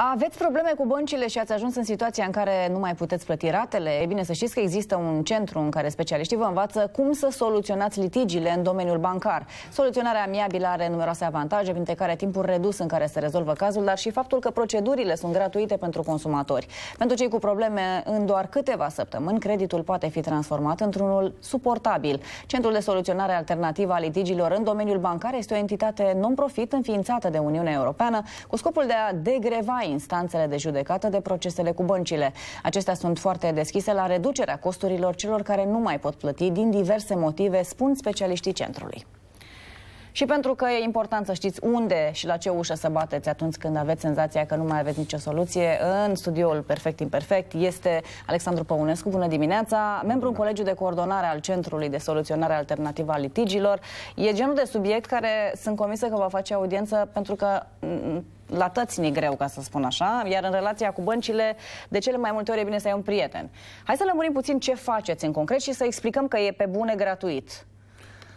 Aveți probleme cu băncile și ați ajuns în situația în care nu mai puteți plăti ratele? E bine să știți că există un centru în care specialiștii vă învață cum să soluționați litigiile în domeniul bancar. Soluționarea amiabilă are numeroase avantaje, printre care timpul redus în care se rezolvă cazul, dar și faptul că procedurile sunt gratuite pentru consumatori. Pentru cei cu probleme, în doar câteva săptămâni, creditul poate fi transformat într-unul suportabil. Centrul de soluționare alternativă a litigiilor în domeniul bancar este o entitate non-profit înființată de Uniunea Europeană cu scopul de a degreva instanțele de judecată de procesele cu băncile. Acestea sunt foarte deschise la reducerea costurilor celor care nu mai pot plăti din diverse motive, spun specialiștii centrului. Și pentru că e important să știți unde și la ce ușă să bateți atunci când aveți senzația că nu mai aveți nicio soluție, în studioul Perfect Imperfect este Alexandru Păunescu. Bună dimineața! Membru în Colegiul de Coordonare al Centrului de Soluționare Alternativă a Litigilor. E genul de subiect care sunt convinsă că va face audiență pentru că la tăți ni greu, ca să spun așa, iar în relația cu băncile, de cele mai multe ori e bine să ai un prieten. Hai să lămurim puțin ce faceți în concret și să explicăm că e pe bune gratuit.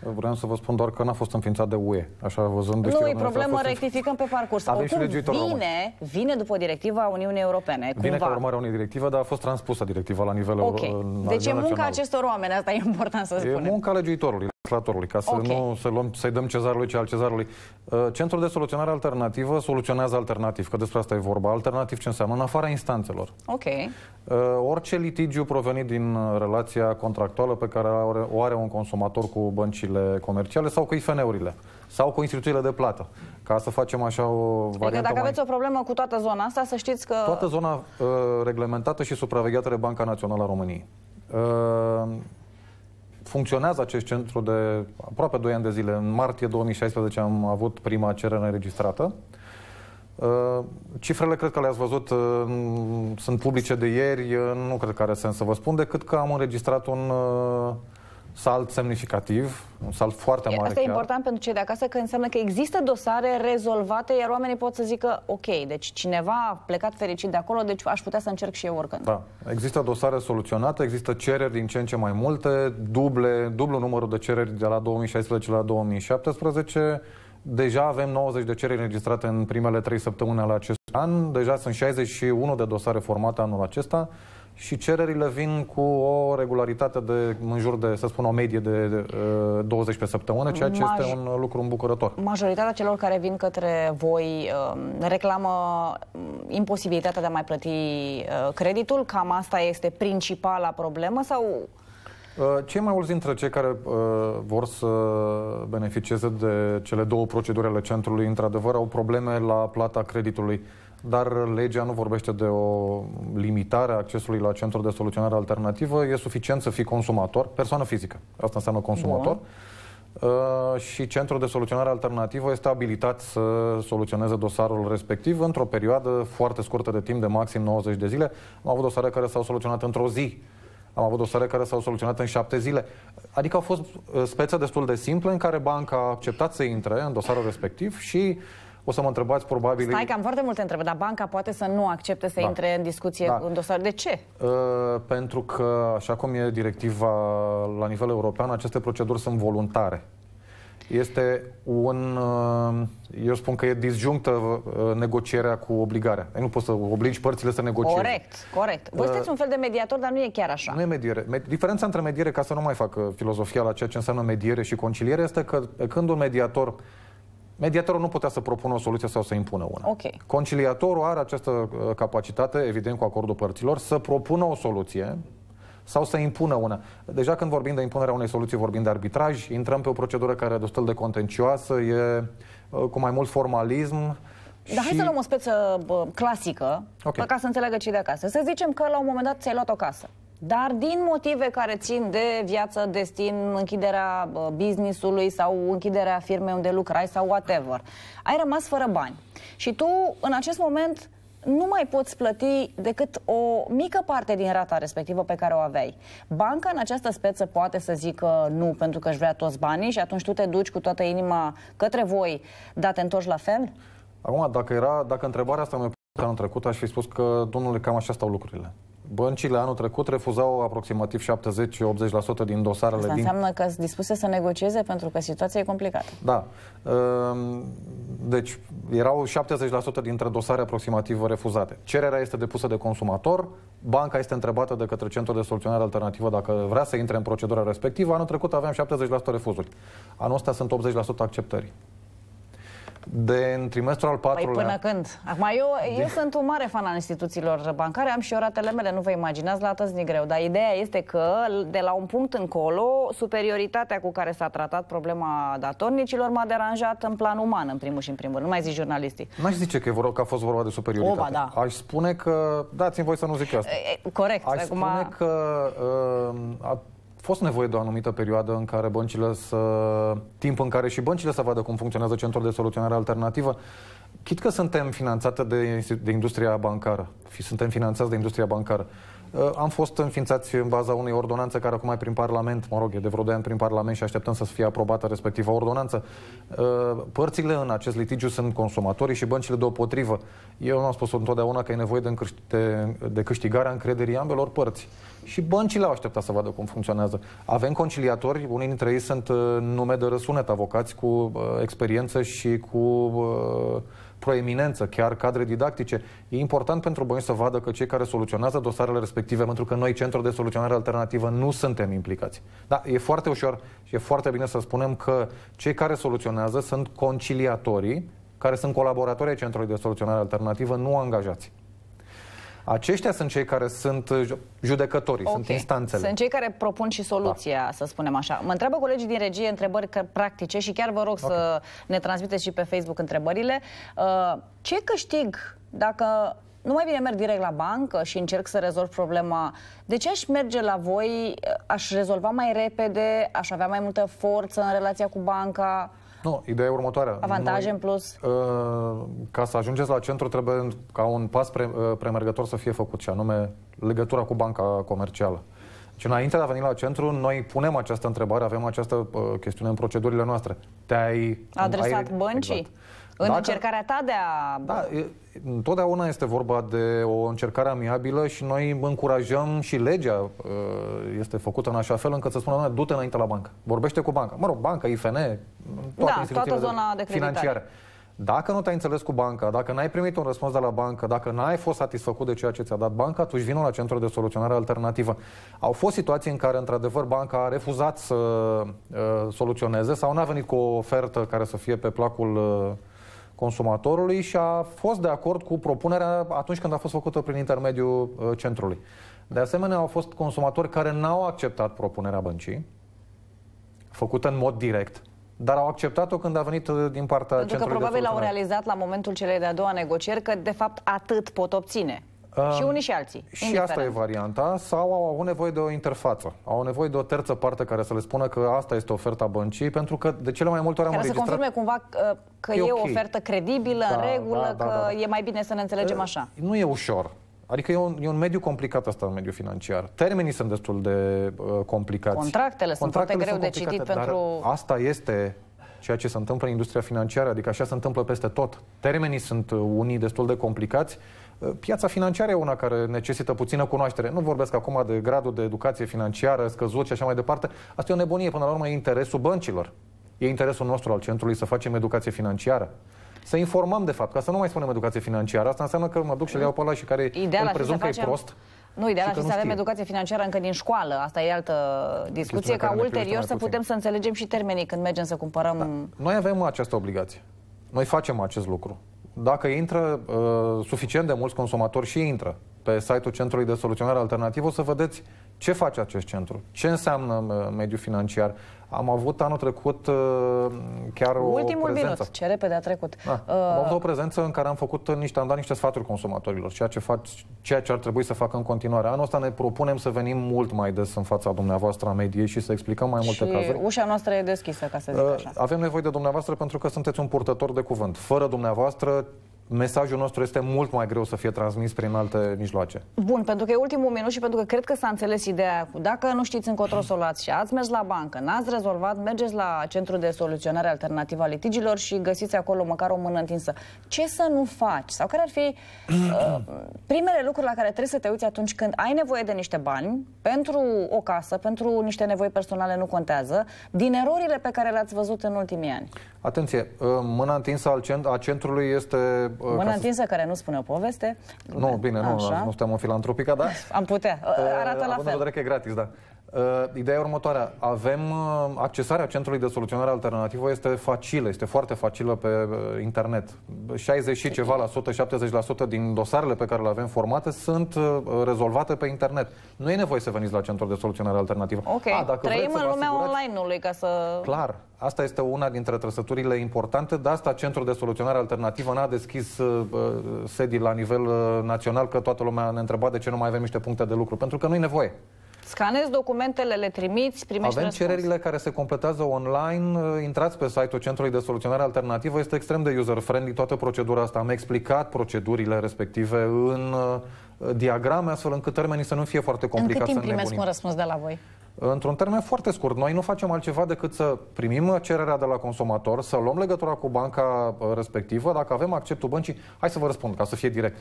Vreau să vă spun doar că n-a fost înființat de UE. Așa văzând Nu e problemă, rectificăm pe parcurs. Avem Oricum, și vine, vine după directiva Uniunii Europene. Vine ca urmare a unei directive, dar a fost transpusă directiva la nivel okay. euro, Deci e munca național. acestor oameni, asta e important să spunem. E munca legiuitorului legislatorului, ca să okay. nu să luăm, să-i dăm cezarului ce al cezarului. Uh, Centrul de soluționare alternativă soluționează alternativ, că despre asta e vorba. Alternativ ce înseamnă? În afara instanțelor. Ok. Uh, orice litigiu provenit din uh, relația contractuală pe care o are un consumator cu băncile comerciale sau cu IFN-urile sau cu instituțiile de plată. Ca să facem așa o variantă Adică dacă mai... aveți o problemă cu toată zona asta, să știți că... Toată zona uh, reglementată și supravegheată de Banca Națională a României. Uh, funcționează acest centru de aproape 2 ani de zile. În martie 2016 am avut prima cerere înregistrată. Uh, cifrele cred că le-ați văzut, uh, sunt publice de ieri, uh, nu cred că are sens să vă spun, decât că am înregistrat un salt semnificativ, un salt foarte mare Asta chiar. e important pentru cei de acasă, că înseamnă că există dosare rezolvate, iar oamenii pot să zică, ok, deci cineva a plecat fericit de acolo, deci aș putea să încerc și eu oricând. Da, există dosare soluționate, există cereri din ce în ce mai multe, duble, dublu numărul de cereri de la 2016 la 2017, Deja avem 90 de cereri înregistrate în primele 3 săptămâni ale acestui an, deja sunt 61 de dosare formate anul acesta și cererile vin cu o regularitate de în jur de, să spun, o medie de, de uh, 12 pe săptămână, ceea ce Maj- este un lucru îmbucurător. Majoritatea celor care vin către voi uh, reclamă mm, imposibilitatea de a mai plăti uh, creditul, cam asta este principala problemă sau? Uh, cei mai mulți dintre cei care uh, vor să beneficieze de cele două proceduri ale centrului, într-adevăr, au probleme la plata creditului dar legea nu vorbește de o limitare a accesului la centrul de soluționare alternativă. E suficient să fii consumator, persoană fizică. Asta înseamnă consumator. Uh, și centrul de soluționare alternativă este abilitat să soluționeze dosarul respectiv într-o perioadă foarte scurtă de timp, de maxim 90 de zile. Am avut dosare care s-au soluționat într-o zi. Am avut dosare care s-au soluționat în șapte zile. Adică au fost uh, spețe destul de simple în care banca a acceptat să intre în dosarul respectiv și o să mă întrebați probabil... Stai că am foarte multe întrebări, dar banca poate să nu accepte să da. intre în discuție da. în dosar. De ce? Uh, pentru că, așa cum e directiva la nivel european, aceste proceduri sunt voluntare. Este un... Uh, eu spun că e disjunctă uh, negocierea cu obligarea. Ai nu poți să obligi părțile să negocieze. Corect, corect. Voi sunteți un fel de mediator, dar nu e chiar așa. Nu e mediere. Diferența între mediere, ca să nu mai fac filozofia la ceea ce înseamnă mediere și conciliere, este că când un mediator Mediatorul nu putea să propună o soluție sau să impună una. Okay. Conciliatorul are această uh, capacitate, evident cu acordul părților, să propună o soluție sau să impună una. Deja când vorbim de impunerea unei soluții, vorbim de arbitraj, intrăm pe o procedură care e destul de contencioasă, e uh, cu mai mult formalism, dar și... hai să luăm o speță bă, clasică, okay. ca să înțeleagă cei de acasă. Să zicem că la un moment dat ți-ai luat o casă. Dar din motive care țin de viață, destin, închiderea businessului sau închiderea firmei unde lucrai sau whatever, ai rămas fără bani. Și tu, în acest moment, nu mai poți plăti decât o mică parte din rata respectivă pe care o aveai. Banca în această speță poate să zică nu pentru că își vrea toți banii și atunci tu te duci cu toată inima către voi, dar te întorci la fel? Acum, dacă, era, dacă întrebarea asta mi-a în trecut, aș fi spus că, domnule, cam așa stau lucrurile Băncile anul trecut refuzau aproximativ 70-80% din dosarele Asta din... înseamnă că sunt dispuse să negocieze pentru că situația e complicată. Da. Ehm, deci erau 70% dintre dosare aproximativ refuzate. Cererea este depusă de consumator, banca este întrebată de către Centrul de Soluționare Alternativă dacă vrea să intre în procedura respectivă. Anul trecut aveam 70% refuzuri. Anul ăsta sunt 80% acceptări de în trimestrul al patrulea... Păi până când? Acum, eu, eu sunt un mare fan al instituțiilor bancare, am și eu ratele mele, nu vă imaginați, la tăți greu. Dar ideea este că, de la un punct încolo, superioritatea cu care s-a tratat problema datornicilor m-a deranjat în plan uman, în primul și în primul rând. Nu mai zici jurnalistii. N-aș zice că, e vorba, că a fost vorba de superioritate. Oba, da. Aș spune că... Dați-mi voi să nu zic asta. E, corect. Aș acum... spune că uh, a fost nevoie de o anumită perioadă în care băncile să... timp în care și băncile să vadă cum funcționează centrul de soluționare alternativă. Chit că suntem finanțate de, de industria bancară, suntem finanțați de industria bancară. Uh, am fost înființați în baza unei ordonanțe care acum e prin Parlament, mă rog, e de vreo 2 ani prin Parlament și așteptăm să fie aprobată respectiva ordonanță. Uh, părțile în acest litigiu sunt consumatorii și băncile deopotrivă. Eu nu am spus întotdeauna că e nevoie de, de, de câștigarea încrederii ambelor părți. Și băncile au așteptat să vadă cum funcționează. Avem conciliatori, unii dintre ei sunt uh, nume de răsunet, avocați cu uh, experiență și cu uh, proeminență, chiar cadre didactice. E important pentru bănci să vadă că cei care soluționează dosarele respective, pentru că noi, Centrul de Soluționare Alternativă, nu suntem implicați. Da, e foarte ușor și e foarte bine să spunem că cei care soluționează sunt conciliatorii, care sunt colaboratorii Centrului de Soluționare Alternativă, nu angajați. Aceștia sunt cei care sunt judecătorii, okay. sunt instanțele. Sunt cei care propun și soluția, da. să spunem așa. Mă întreabă colegii din regie întrebări practice și chiar vă rog okay. să ne transmiteți și pe Facebook întrebările. Uh, ce câștig dacă nu mai bine merg direct la bancă și încerc să rezolv problema. De ce aș merge la voi? Aș rezolva mai repede? Aș avea mai multă forță în relația cu banca? Nu, ideea e următoarea. Avantaje Noi, în plus? Uh, ca să ajungeți la centru trebuie ca un pas pre, uh, premergător să fie făcut, și anume legătura cu banca comercială. Și înainte de a veni la centru, noi punem această întrebare, avem această uh, chestiune în procedurile noastre. Te-ai... Adresat ai, băncii? Exact. În Dacă, încercarea ta de a... Da, e, întotdeauna este vorba de o încercare amiabilă și noi încurajăm și legea uh, este făcută în așa fel încât să spună, du-te înainte la bancă, vorbește cu banca. Mă rog, banca, IFN, toate da, toată zona de financiare. Dacă nu te-ai înțeles cu banca, dacă n-ai primit un răspuns de la bancă, dacă n-ai fost satisfăcut de ceea ce ți-a dat banca, atunci vină la centrul de soluționare alternativă. Au fost situații în care, într-adevăr, banca a refuzat să uh, soluționeze sau n-a venit cu o ofertă care să fie pe placul uh, consumatorului și a fost de acord cu propunerea atunci când a fost făcută prin intermediul uh, centrului. De asemenea, au fost consumatori care n-au acceptat propunerea băncii, făcută în mod direct, dar au acceptat-o când a venit uh, din partea Pentru centrului că probabil au realizat la momentul celei de-a doua negocieri că de fapt atât pot obține. Uh, și unii și alții. Și indiferent. asta e varianta. Sau au avut nevoie de o interfață. Au nevoie de o terță parte care să le spună că asta este oferta băncii, pentru că de cele mai multe ori am care înregistrat... să confirme cumva că, că e, e okay. o ofertă credibilă, da, în regulă, da, da, că da, da. e mai bine să ne înțelegem uh, așa. Nu e ușor. Adică e un, e un mediu complicat asta, un mediu financiar. Termenii sunt destul de uh, complicați. Contractele, sunt foarte greu de citit pentru... asta este ceea ce se întâmplă în industria financiară, adică așa se întâmplă peste tot. Termenii sunt uh, unii destul de complicați Piața financiară e una care necesită puțină cunoaștere. Nu vorbesc acum de gradul de educație financiară scăzut și așa mai departe. Asta e o nebunie. Până la urmă e interesul băncilor. E interesul nostru al centrului să facem educație financiară. Să informăm, de fapt, ca să nu mai spunem educație financiară. Asta înseamnă că mă duc și le iau pe ăla și care Ideal îl prezum că facem... e prost. Nu, ideal ar fi să avem educație financiară încă din școală. Asta e altă discuție, ca ulterior să putem să înțelegem și termenii când mergem să cumpărăm... Da. Noi avem această obligație. Noi facem acest lucru dacă intră uh, suficient de mulți consumatori și intră pe site-ul Centrului de Soluționare Alternativă, o să vedeți ce face acest centru, ce înseamnă uh, mediul financiar, am avut anul trecut uh, chiar Ultimul o prezență. minut, ce repede a trecut. Da. Uh... Am avut o prezență în care am făcut niște, am dat niște sfaturi consumatorilor, ceea ce, fac, ceea ce ar trebui să facă în continuare. Anul ăsta ne propunem să venim mult mai des în fața dumneavoastră a mediei și să explicăm mai multe și cazuri. ușa noastră e deschisă, ca să zic uh, așa. Avem nevoie de dumneavoastră pentru că sunteți un purtător de cuvânt. Fără dumneavoastră mesajul nostru este mult mai greu să fie transmis prin alte mijloace. Bun, pentru că e ultimul minut și pentru că cred că s-a înțeles ideea cu dacă nu știți încotro să o luați și ați mers la bancă, n-ați rezolvat, mergeți la centrul de soluționare alternativă a litigilor și găsiți acolo măcar o mână întinsă. Ce să nu faci? Sau care ar fi uh, primele lucruri la care trebuie să te uiți atunci când ai nevoie de niște bani pentru o casă, pentru niște nevoi personale nu contează, din erorile pe care le-ați văzut în ultimii ani? Atenție, uh, mâna întinsă al cent- a centrului este... uh, Mâna ca să- întinsă care nu spune o poveste. Nu, bine, nu, Așa. nu suntem în filantropica, da? Am putea. Arată la Având în fel. vedere că e gratis, da. Uh, ideea e următoarea. Avem uh, accesarea centrului de soluționare alternativă este facilă, este foarte facilă pe uh, internet. 60 și ceva la sută, 70% din dosarele pe care le avem formate sunt uh, rezolvate pe internet. Nu e nevoie să veniți la centrul de soluționare alternativă. Ok, A, dacă trăim vreți să în vă lumea asigurați- online-ului ca să... Clar, asta este una dintre trăsăturile importante, de asta Centrul de Soluționare Alternativă n-a deschis uh, uh, sedii la nivel uh, național, că toată lumea ne întreba de ce nu mai avem niște puncte de lucru, pentru că nu e nevoie. Scanezi documentele, le trimiți, primești Avem răspuns. cererile care se completează online, uh, intrați pe site-ul Centrului de Soluționare Alternativă, este extrem de user-friendly toată procedura asta. Am explicat procedurile respective în uh, diagrame, astfel încât termenii să nu fie foarte În complicați cât timp să primesc înnebunim. un răspuns de la voi? Într-un termen foarte scurt, noi nu facem altceva decât să primim cererea de la consumator, să luăm legătura cu banca uh, respectivă, dacă avem acceptul băncii, hai să vă răspund, ca să fie direct.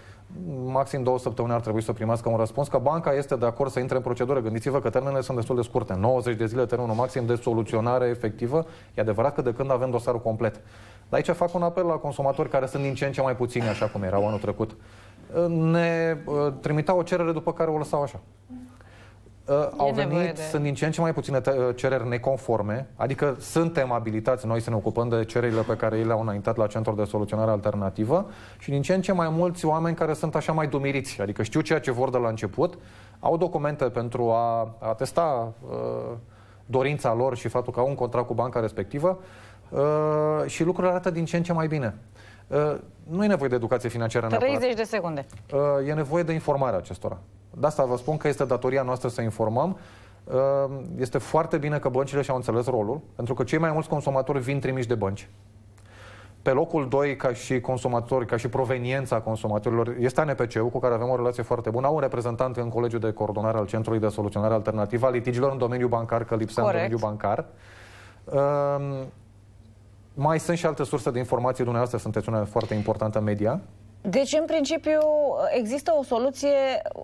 Maxim două săptămâni ar trebui să primească un răspuns, că banca este de acord să intre în procedură. Gândiți-vă că termenele sunt destul de scurte, 90 de zile termenul maxim de soluționare efectivă. E adevărat că de când avem dosarul complet. Dar aici fac un apel la consumatori care sunt din ce în ce mai puțini, așa cum erau anul trecut. Uh, Ne uh, trimiteau o cerere după care o lăsau așa. Uh, au nevoie venit, de- sunt din ce în ce mai puține te- uh, cereri neconforme, adică suntem abilitați noi să ne ocupăm de cererile pe care ei le-au înaintat la Centrul de Soluționare Alternativă și din ce în ce mai mulți oameni care sunt așa mai dumiriți, adică știu ceea ce vor de la început, au documente pentru a atesta uh, dorința lor și faptul că au un contract cu banca respectivă uh, și lucrurile arată din ce în ce mai bine. Uh, nu e nevoie de educație financiară neapărat. 30 de secunde. Uh, e nevoie de informare acestora. De asta vă spun că este datoria noastră să informăm. Uh, Este foarte bine că băncile și-au înțeles rolul, pentru că cei mai mulți consumatori vin trimiși de bănci. Pe locul 2, ca și consumatori, ca și proveniența consumatorilor, este ANPC-ul, cu care avem o relație foarte bună. Au un reprezentant în Colegiul de Coordonare al Centrului de Soluționare Alternativă a litigilor în domeniul bancar, că lipsea în Corect. domeniul bancar. Uh, mai sunt și alte surse de informații, dumneavoastră sunteți una foarte importantă în media. Deci, în principiu, există o soluție.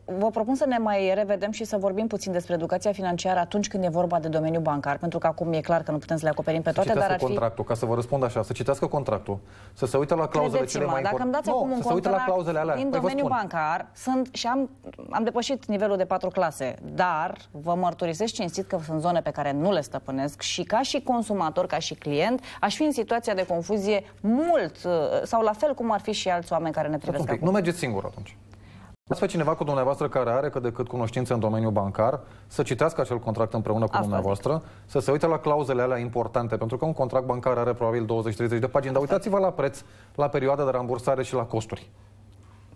Vă propun să ne mai revedem și să vorbim puțin despre educația financiară atunci când e vorba de domeniul bancar, pentru că acum e clar că nu putem să le acoperim pe Să toate, dar citească ar fi... contractul, ca să vă răspund așa, să citească contractul, să se uite la clauzele cele Credeți-mă, mai dacă îmi dați Nu, acum un să se uite la contract clauzele alea. din Păi vă domeniul spun. bancar sunt, și am, am depășit nivelul de patru clase, dar vă mărturisesc cinstit că sunt zone pe care nu le stăpânesc și ca și consumator, ca și client, aș fi în situația de confuzie mult uh, sau la fel cum ar fi și alți oameni care ne Stați un privesc pic, acum. nu mergeți singur atunci. Ați pe cineva cu dumneavoastră care are cât de cât cunoștințe în domeniul bancar, să citească acel contract împreună cu Asta dumneavoastră, să se uite la clauzele alea importante, pentru că un contract bancar are probabil 20-30 de pagini, dar uitați-vă la preț, la perioada de rambursare și la costuri.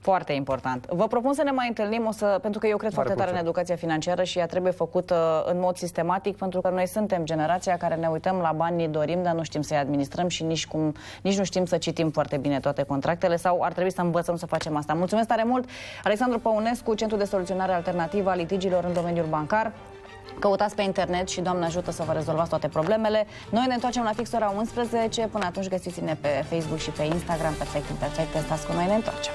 Foarte important. Vă propun să ne mai întâlnim, o să, pentru că eu cred Mare foarte tare în plăcere. educația financiară și ea trebuie făcută în mod sistematic, pentru că noi suntem generația care ne uităm la bani, dorim, dar nu știm să-i administrăm și nici, cum, nici nu știm să citim foarte bine toate contractele sau ar trebui să învățăm să facem asta. Mulțumesc tare mult! Alexandru Păunescu, Centrul de Soluționare Alternativă a Litigilor în domeniul bancar. Căutați pe internet și Doamne ajută să vă rezolvați toate problemele. Noi ne întoarcem la fix ora 11. Până atunci găsiți-ne pe Facebook și pe Instagram. Perfect Imperfect. Stați cu noi, ne întoarcem.